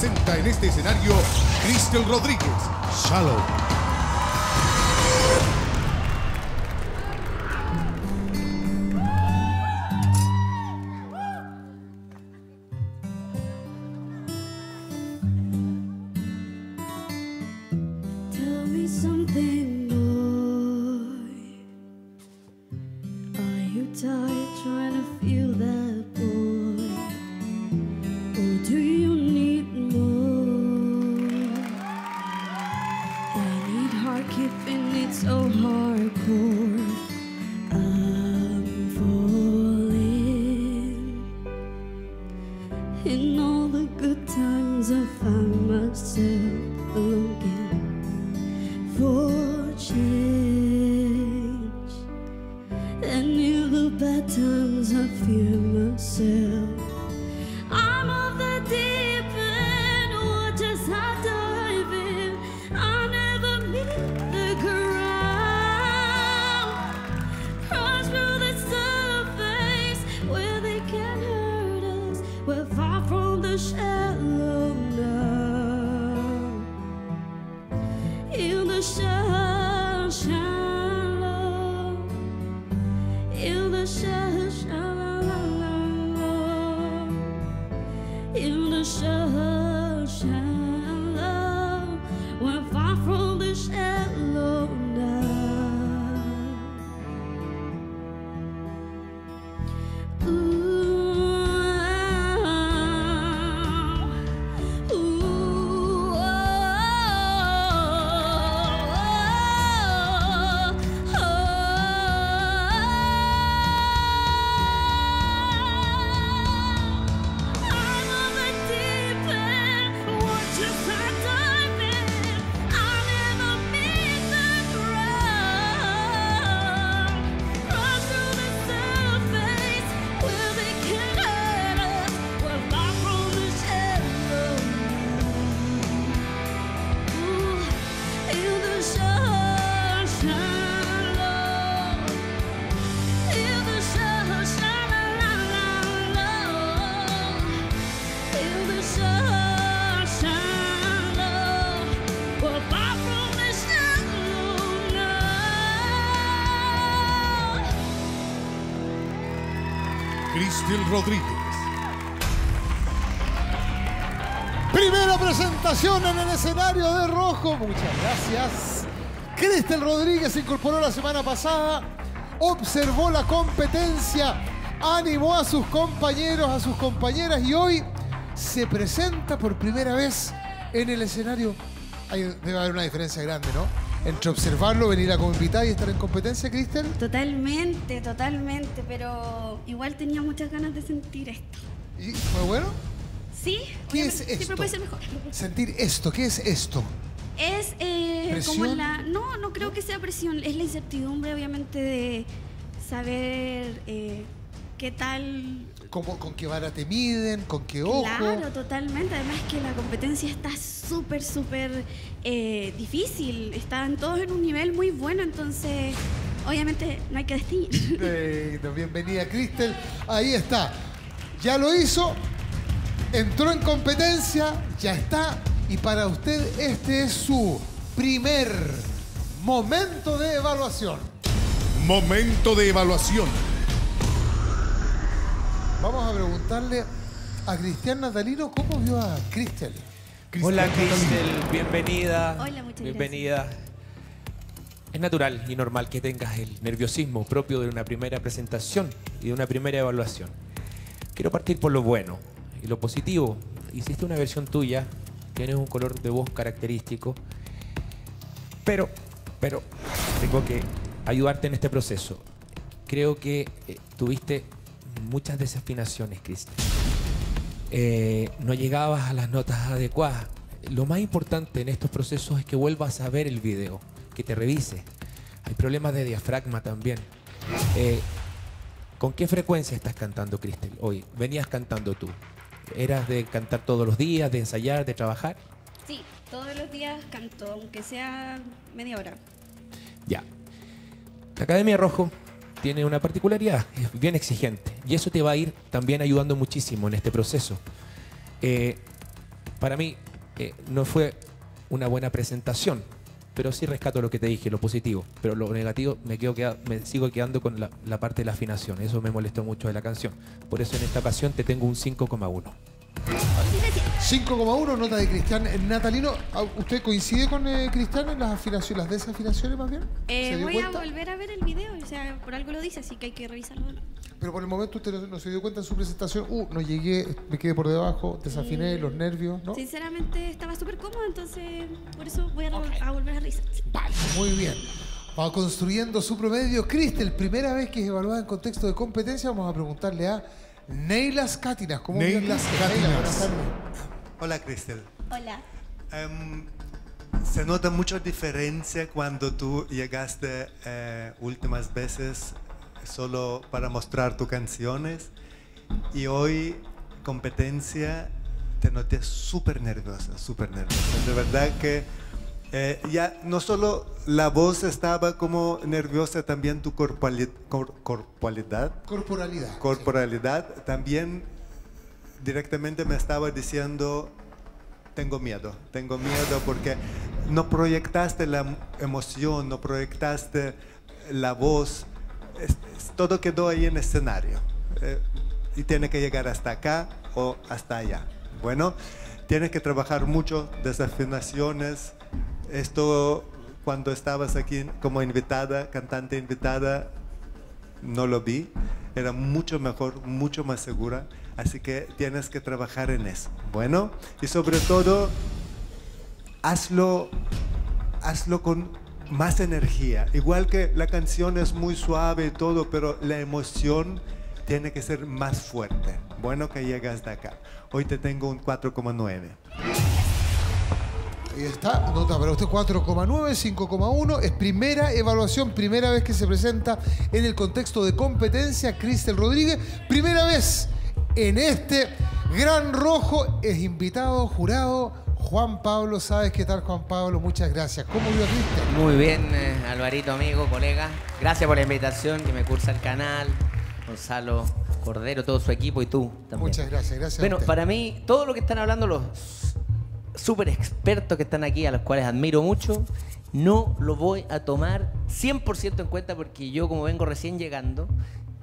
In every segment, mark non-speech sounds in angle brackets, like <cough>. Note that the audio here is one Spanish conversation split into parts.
presenta en este escenario Cristel Rodríguez, Shallow. Tell me something, boy. Are you tired In all the good times, I find myself looking for change. And in the bad times, I fear myself. feel the shadow. Cristel Rodríguez. Primera presentación en el escenario de rojo. Muchas gracias. Cristel Rodríguez se incorporó la semana pasada, observó la competencia, animó a sus compañeros, a sus compañeras y hoy se presenta por primera vez en el escenario. Hay- debe haber una diferencia grande, ¿no? Entre observarlo, venir a como invitada y estar en competencia, Cristel. Totalmente, totalmente, pero igual tenía muchas ganas de sentir esto. ¿Y fue bueno? ¿Sí? ¿Qué es esto? Siempre puede ser mejor. Sentir esto, ¿qué es esto? Es eh, como la... No, no creo que sea presión, es la incertidumbre obviamente de saber eh, qué tal... ¿Cómo, ¿Con qué vara te miden? ¿Con qué ojo? Claro, totalmente. Además que la competencia está súper, súper eh, difícil. Están todos en un nivel muy bueno, entonces obviamente no hay que distinguir. <laughs> Eh, bienvenida, Cristel. Ahí está. Ya lo hizo. Entró en competencia. Ya está. Y para usted este es su primer momento de evaluación. Momento de evaluación. Vamos a preguntarle a Cristian Natalino cómo vio a Cristel. Cristian Hola. Cristel, bienvenida. Hola, muchas Bienvenida. Es natural y normal que tengas el nerviosismo propio de una primera presentación y de una primera evaluación. Quiero partir por lo bueno y lo positivo. Hiciste una versión tuya, tienes un color de voz característico, pero, pero tengo que ayudarte en este proceso. Creo que eh, tuviste muchas desafinaciones, Cristel. Eh, no llegabas a las notas adecuadas. Lo más importante en estos procesos es que vuelvas a ver el video, que te revises. Hay problemas de diafragma también. Eh, ¿Con qué frecuencia estás cantando, Cristel, hoy? ¿Venías cantando tú? ¿Eras de cantar todos los días, de ensayar, de trabajar? Sí, todos los días canto, aunque sea media hora. Ya. La Academia Rojo tiene una particularidad, <laughs> es bien exigente. Y eso te va a ir también ayudando muchísimo en este proceso. Eh, Para mí eh, no fue una buena presentación, pero sí rescato lo que te dije, lo positivo. Pero lo negativo me, quedo queda- me sigo quedando con la, la parte de la afinación. Eso me molestó mucho de la canción. Por eso en esta ocasión te tengo un 5,1. 5,1 nota de Cristian Natalino. Ah, ¿Usted coincide con eh, Cristian en las afinaciones, las desafinaciones más bien? Eh, ¿Se dio voy cuenta? a volver a ver el video, o sea, por algo lo dice, así que hay que revisarlo. Pero por el momento usted no, no se dio cuenta en su presentación. Uh, no llegué, me quedé por debajo, desafiné, los nervios, ¿no? Sinceramente estaba súper cómodo, entonces por eso voy a, a volver a revisar. Vale, muy bien. Va construyendo su promedio. Cristel, primera vez que es evaluada en contexto de competencia, vamos a preguntarle a Neilas Cátinas. ¿Cómo Neilas? Cátinas. Hola Cristel. Hola. Em, se nota mucha diferencia cuando tú llegaste eh, últimas veces solo para mostrar tus canciones y hoy competencia te noté súper nerviosa, súper nerviosa. De verdad que eh, ya no solo la voz estaba como nerviosa, también tu corporali- cor- corporalidad Corporalidad. corporalidad, también directamente me estaba diciendo, tengo miedo, tengo miedo porque no proyectaste la em- emoción, no proyectaste la voz, es- es- todo quedó ahí en escenario eh, y tiene que llegar hasta acá o hasta allá. Bueno, tienes que trabajar mucho, desafinaciones, esto cuando estabas aquí como invitada, cantante invitada, no lo vi. Era mucho mejor, mucho más segura. Así que tienes que trabajar en eso. Bueno, y sobre todo, hazlo, hazlo con más energía. Igual que la canción es muy suave y todo, pero la emoción tiene que ser más fuerte. Bueno que llegas hasta acá. Hoy te tengo un 4,9. Ahí está, nota para usted 4,9, 5,1. Es primera evaluación, primera vez que se presenta en el contexto de competencia. Cristel Rodríguez, primera vez en este Gran Rojo. Es invitado, jurado, Juan Pablo. ¿Sabes qué tal, Juan Pablo? Muchas gracias. ¿Cómo vio Cristel? Muy bien, eh, Alvarito, amigo, colega. Gracias por la invitación que me cursa el canal. Gonzalo Cordero, todo su equipo y tú también. Muchas gracias, gracias. a Bueno, usted. para mí, todo lo que están hablando los súper expertos que están aquí, a los cuales admiro mucho, no lo voy a tomar 100% en cuenta porque yo, como vengo recién llegando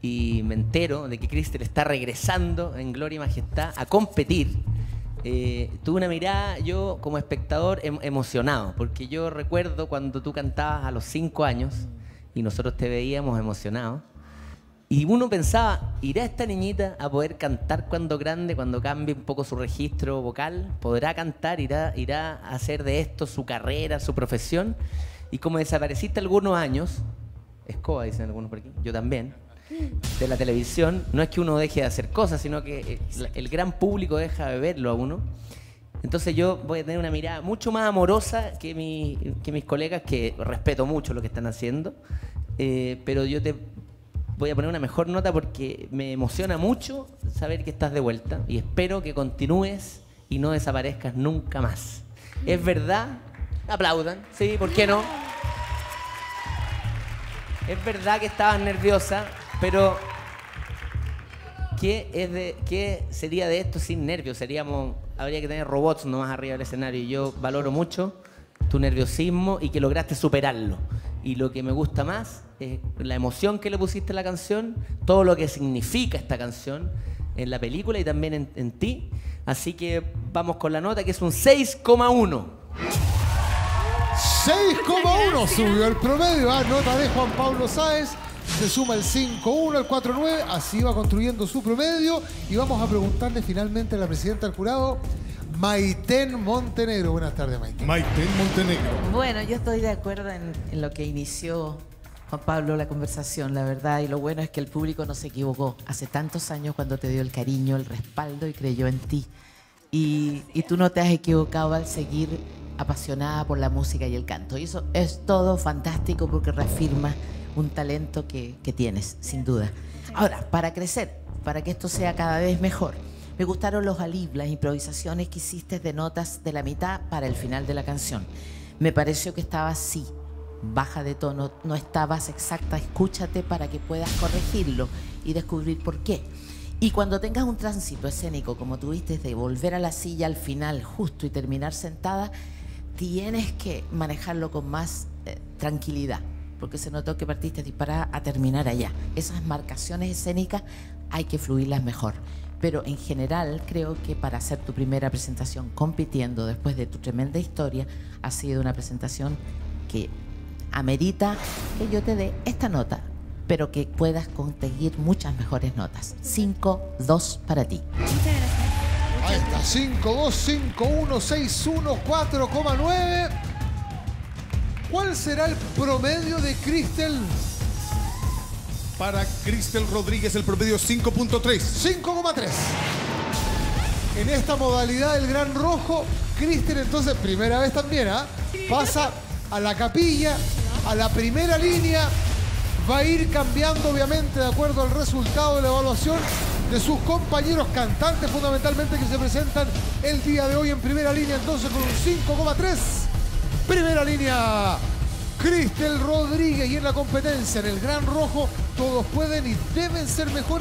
y me entero de que Cristel está regresando en Gloria y Majestad a competir, eh, tuve una mirada, yo como espectador, em- emocionado, porque yo recuerdo cuando tú cantabas a los 5 años y nosotros te veíamos emocionado. Y uno pensaba, ¿irá esta niñita a poder cantar cuando grande, cuando cambie un poco su registro vocal? ¿Podrá cantar? ¿Irá, irá a hacer de esto su carrera, su profesión? Y como desapareciste algunos años, escoba dicen algunos por aquí, yo también, de la televisión, no es que uno deje de hacer cosas, sino que eh, el gran público deja de verlo a uno. Entonces yo voy a tener una mirada mucho más amorosa que mis colegas, que respeto mucho lo que están haciendo, eh, pero yo te voy a poner una mejor nota porque me emociona mucho saber que estás de vuelta y espero que continúes y no desaparezcas nunca más. ¿Es verdad? Aplaudan, sí, ¿por qué no? Es verdad que estabas nerviosa, pero ¿qué, es de, ¿qué sería de esto sin nervios? Seríamos, habría que tener robots nomás arriba del escenario. Y yo valoro mucho tu nerviosismo y que lograste superarlo. Y lo que me gusta más es la emoción que le pusiste a la canción, todo lo que significa esta canción en la película y también en, en ti. Así que vamos con la nota que es un 6,1. 6,1 subió el promedio. Ah, nota de Juan Pablo Sáez. Se suma el 5-1, el 4-9. Así va construyendo su promedio. Y vamos a preguntarle finalmente a la presidenta del jurado, Maiten Montenegro. Buenas tardes, Maiten. Maiten Montenegro. Bueno, yo estoy de acuerdo en, en lo que inició Juan Pablo la conversación, la verdad, y lo bueno es que el público no se equivocó. Hace tantos años cuando te dio el cariño, el respaldo y creyó en ti. Y, tú no te has equivocado al seguir apasionada por la música y el canto. Y eso es todo fantástico porque reafirma un talento que, tienes, sin duda. Ahora, para crecer, para que esto sea cada vez mejor, me gustaron los alib, las improvisaciones que hiciste de notas de la mitad para el final de la canción. Me pareció que estabas sí, baja de tono, no estabas exacta, escúchate para que puedas corregirlo y descubrir por qué. Y cuando tengas un tránsito escénico como tuviste de volver a la silla al final justo y terminar sentada, tienes que manejarlo con más eh, tranquilidad, porque se notó que partiste disparada a terminar allá. Esas marcaciones escénicas hay que fluirlas mejor. Pero en general creo que para hacer tu primera presentación compitiendo después de tu tremenda historia, ha sido una presentación que amerita que yo te dé esta nota, pero que puedas conseguir muchas mejores notas. 5, 2 para ti. Ahí está, 5-2, 5-1, 6-1, 4,9. ¿Cuál será el promedio de Cristel? Para Cristel Rodríguez el promedio 5.3. 5,3. En esta modalidad del Gran Rojo, Cristel entonces, primera vez también, ¿ah? Pasa a la capilla, a la primera línea, va a ir cambiando obviamente de acuerdo al resultado de la evaluación de sus compañeros cantantes fundamentalmente que se presentan el día de hoy en primera línea entonces con un 5,3. Primera línea, Cristel Rodríguez y en la competencia en el Gran Rojo todos pueden y deben ser mejores